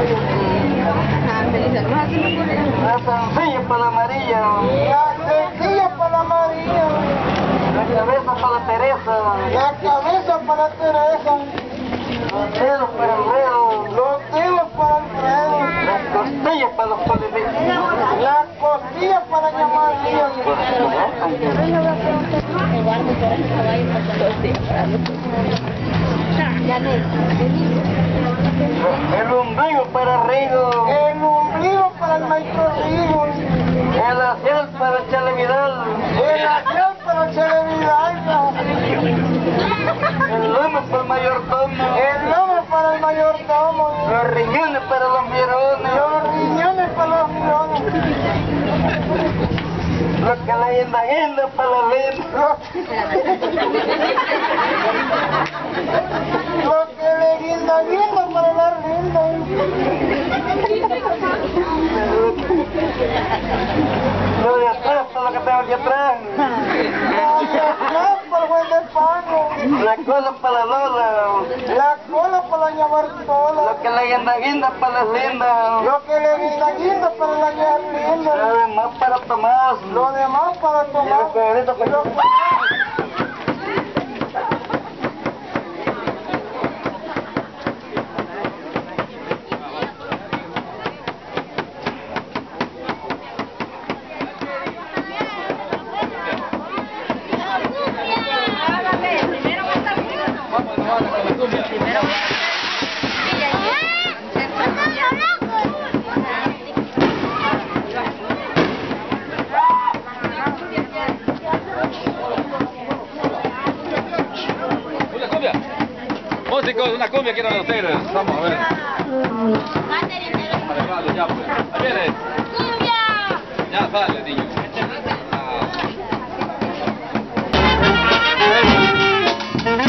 La sencilla para la amarilla. La sencilla para la María. La cabeza para la Teresa. La cabeza para Teresa. Los dedos para el dedo. Los dedos para Alfredo. Las costillas para los polivinos. La costilla para llamar El ombligo para Rigo. El ombligo para el maestro Rigo. El asiel para Chale Vidal. El asión para el Vidal. El lomo para el mayordomo. El lomo para el mayordomo. Los riñones para los mirones. Los riñones para los millones. Los que la guinda guinda para la venta. Lo que le guinda guinda para la linda. Lo de atrás para lo que tengo aquí atrás. La de atrás para el buen de pago. La cola para la Lola. La cola para la ñabartola. Lo que la guinda guinda para las lindas. Lo que le guinda guinda para la ña Lo linda. demás para Tomás. Lo demás para Y los cuadritos para- Lo- Una cumbia. Músicos, una cumbia quiero de ustedes. Vamos a ver. Arreglalo ya, pues. Ahí viene. Ya sale, niño. Ah.